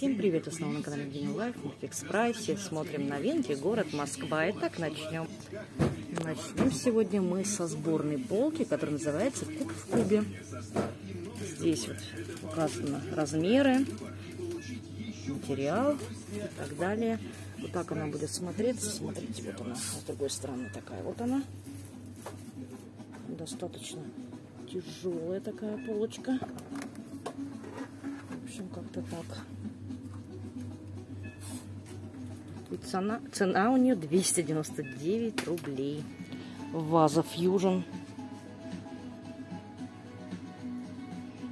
Всем привет, снова на канале День Life, в Фикс Прайсе, смотрим новинки, город Москва. Итак, начнем. Начнем сегодня мы со сборной полки, которая называется Куб в кубе. Здесь вот указаны размеры, материал и так далее. Вот так она будет смотреться. Смотрите, вот она с другой стороны такая. Вот она. Достаточно тяжелая такая полочка. В общем, как-то так. И цена, цена у нее 299 рублей. Ваза Fusion.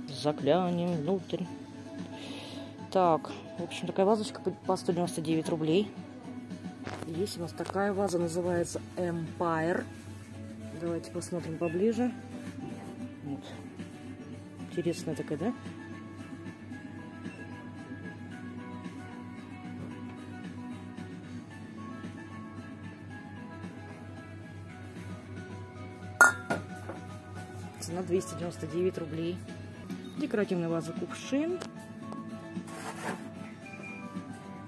Заглянем внутрь. Так, в общем, такая вазочка по 199 рублей. Есть у нас такая ваза, называется Empire. Давайте посмотрим поближе. Вот. Интересная такая, да? Цена 299 рублей. Декоративная ваза кувшин.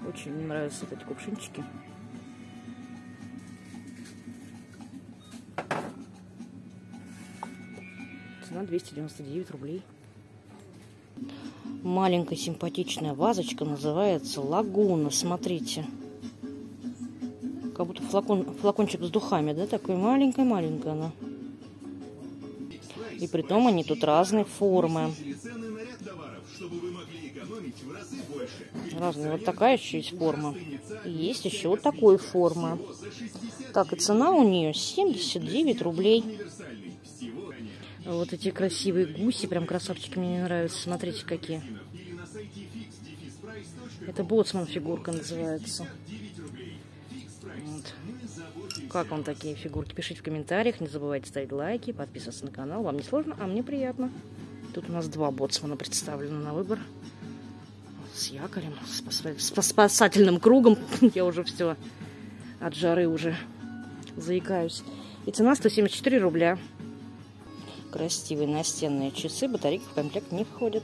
Очень мне нравятся вот эти кувшинчики. Цена 299 рублей. Маленькая симпатичная вазочка называется Лагуна. Смотрите. Как будто флакон, флакончик с духами, да? Такой маленькая-маленькая она. И при том они тут разные формы. Разные. Вот такая еще есть форма. И есть еще вот такой формы. Так, и цена у нее 79 рублей. Вот эти красивые гуси, прям красавчики, мне нравятся. Смотрите, какие. Это боцман фигурка называется. Как вам такие фигурки? Пишите в комментариях. Не забывайте ставить лайки, подписываться на канал. Вам не сложно, а мне приятно. Тут у нас два боцмана представлены на выбор. С якорем, с спасательным кругом. Я уже все от жары уже заикаюсь. И цена 174 рубля. Красивые настенные часы. Батарейки в комплект не входят.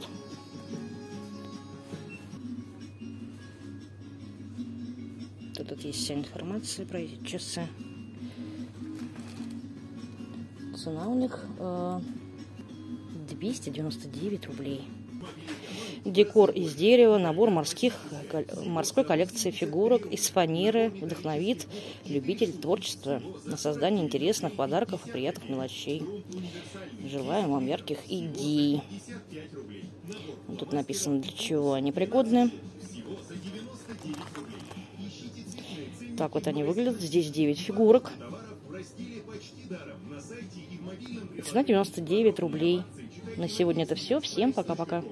Тут, тут есть вся информация про эти часы. Цена у них э, 299 рублей. Декор из дерева, набор морских, морской коллекции фигурок из фанеры вдохновит любителей творчества на создание интересных подарков и приятных мелочей. Желаем вам ярких идей. Тут написано, для чего они пригодны. Так вот они выглядят. Здесь 9 фигурок. Цена 99 рублей. На сегодня это все. Всем пока-пока.